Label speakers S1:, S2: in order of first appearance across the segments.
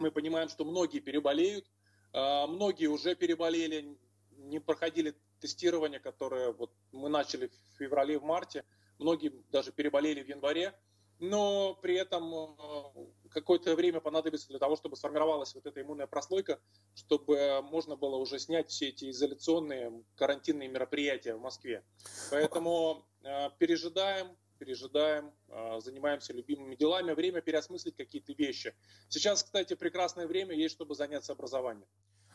S1: Мы понимаем, что многие переболеют, а, многие уже переболели, не проходили тестирование, которое вот мы начали в феврале, в марте. Многие даже переболели в январе но при этом э, какое-то время понадобится для того, чтобы сформировалась вот эта иммунная прослойка, чтобы можно было уже снять все эти изоляционные карантинные мероприятия в Москве. Поэтому э, пережидаем, пережидаем, э, занимаемся любимыми делами, время переосмыслить какие-то вещи. Сейчас, кстати, прекрасное время есть, чтобы заняться образованием.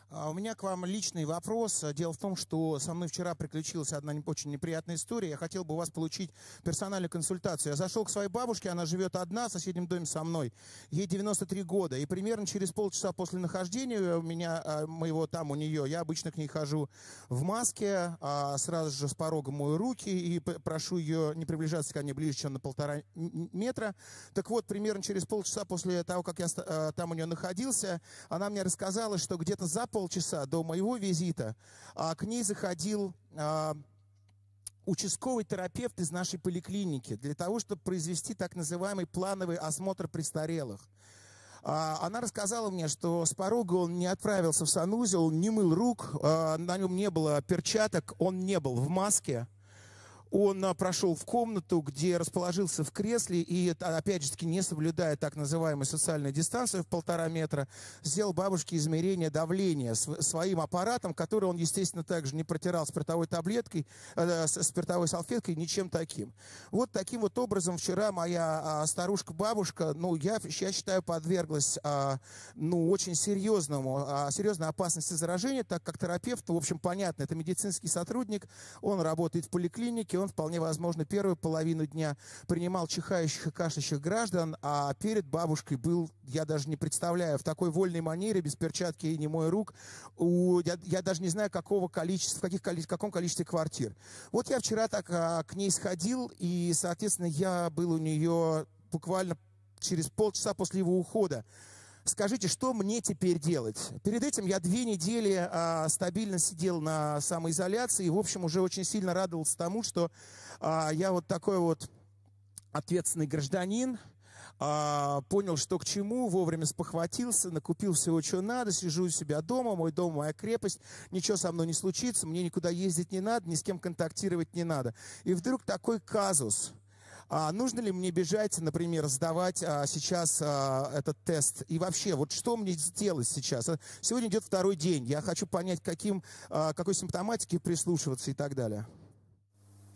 S2: А, у меня к вам личный вопрос. Дело в том, что со мной вчера приключилась одна очень неприятная история. Я хотел бы у вас получить персональную консультацию. Я зашел к своей бабушке, она живет одна в соседнем доме со мной. Ей 93 года. И примерно через полчаса после нахождения у меня, а, моего там у нее, я обычно к ней хожу в маске, а, сразу же с порога мою руки и прошу ее не приближаться ко мне ближе, чем на полтора метра. Так вот, примерно через полчаса после того, как я там у нее находился, она мне рассказала, что где-то за полчаса до моего визита а, к ней заходил а, участковый терапевт из нашей поликлиники для того, чтобы произвести так называемый плановый осмотр престарелых. А, она рассказала мне, что с порога он не отправился в санузел, не мыл рук, а, на нем не было перчаток, он не был в маске. Он а, прошел в комнату, где расположился в кресле и, опять же таки, не соблюдая так называемую социальную дистанцию в полтора метра, сделал бабушке измерение давления своим аппаратом, который он, естественно, также не протирал спиртовой таблеткой, э, спиртовой салфеткой, ничем таким. Вот таким вот образом вчера моя а, старушка-бабушка, ну, я, я считаю, подверглась, а, ну, очень серьезному, серьезной опасности заражения, так как терапевт, в общем, понятно, это медицинский сотрудник, он работает в поликлинике, он вполне возможно первую половину дня принимал чихающих и кашляющих граждан, а перед бабушкой был, я даже не представляю, в такой вольной манере, без перчатки и не мой рук, у, я, я даже не знаю, какого количества, в каких, в каком количестве квартир. Вот я вчера так а, к ней сходил, и, соответственно, я был у нее буквально через полчаса после его ухода. Скажите, что мне теперь делать? Перед этим я две недели а, стабильно сидел на самоизоляции и, в общем, уже очень сильно радовался тому, что а, я вот такой вот ответственный гражданин, а, понял, что к чему, вовремя спохватился, накупил всего, что надо, сижу у себя дома, мой дом, моя крепость, ничего со мной не случится, мне никуда ездить не надо, ни с кем контактировать не надо. И вдруг такой казус – а нужно ли мне бежать, например, сдавать а, сейчас а, этот тест? И вообще, вот что мне сделать сейчас? Сегодня идет второй день. Я хочу понять, каким, а, какой симптоматике прислушиваться и так далее.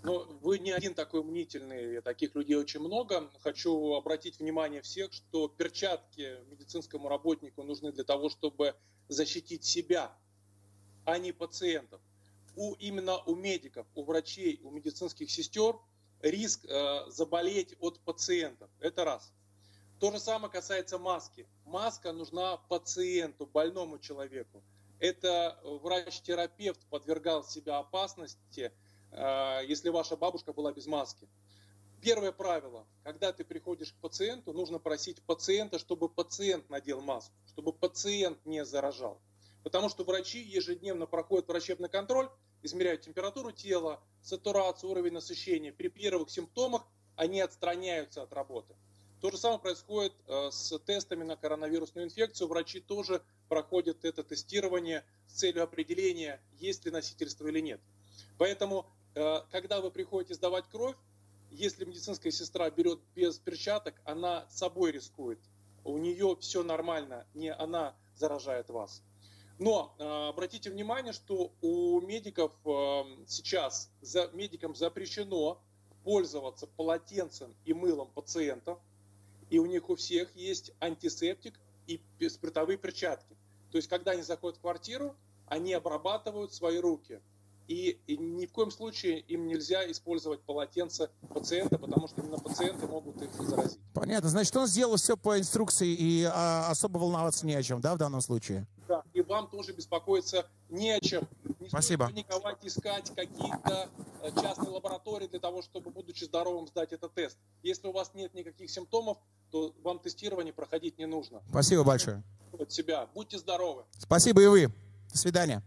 S1: Ну, вы не один такой мнительный, таких людей очень много. Хочу обратить внимание всех, что перчатки медицинскому работнику нужны для того, чтобы защитить себя, а не пациентов. У, именно у медиков, у врачей, у медицинских сестер риск э, заболеть от пациентов. Это раз. То же самое касается маски. Маска нужна пациенту, больному человеку. Это врач-терапевт подвергал себя опасности, э, если ваша бабушка была без маски. Первое правило, когда ты приходишь к пациенту, нужно просить пациента, чтобы пациент надел маску, чтобы пациент не заражал. Потому что врачи ежедневно проходят врачебный контроль, измеряют температуру тела, сатурацию, уровень насыщения. При первых симптомах они отстраняются от работы. То же самое происходит э, с тестами на коронавирусную инфекцию. Врачи тоже проходят это тестирование с целью определения, есть ли носительство или нет. Поэтому, э, когда вы приходите сдавать кровь, если медицинская сестра берет без перчаток, она собой рискует. У нее все нормально, не она заражает вас. Но э, обратите внимание, что у медиков э, сейчас за, медикам запрещено пользоваться полотенцем и мылом пациентов, и у них у всех есть антисептик и спиртовые перчатки. То есть, когда они заходят в квартиру, они обрабатывают свои руки. И, и ни в коем случае им нельзя использовать полотенце пациента, потому что именно пациенты могут их заразить.
S2: Понятно. Значит, он сделал все по инструкции и а, особо волноваться не о чем, да, в данном случае?
S1: Вам тоже беспокоиться не о чем.
S2: Не Спасибо.
S1: Не паниковать, искать какие-то э, частные лаборатории для того, чтобы, будучи здоровым, сдать этот тест. Если у вас нет никаких симптомов, то вам тестирование проходить не нужно.
S2: Спасибо большое.
S1: От себя. Будьте здоровы.
S2: Спасибо и вы. До свидания.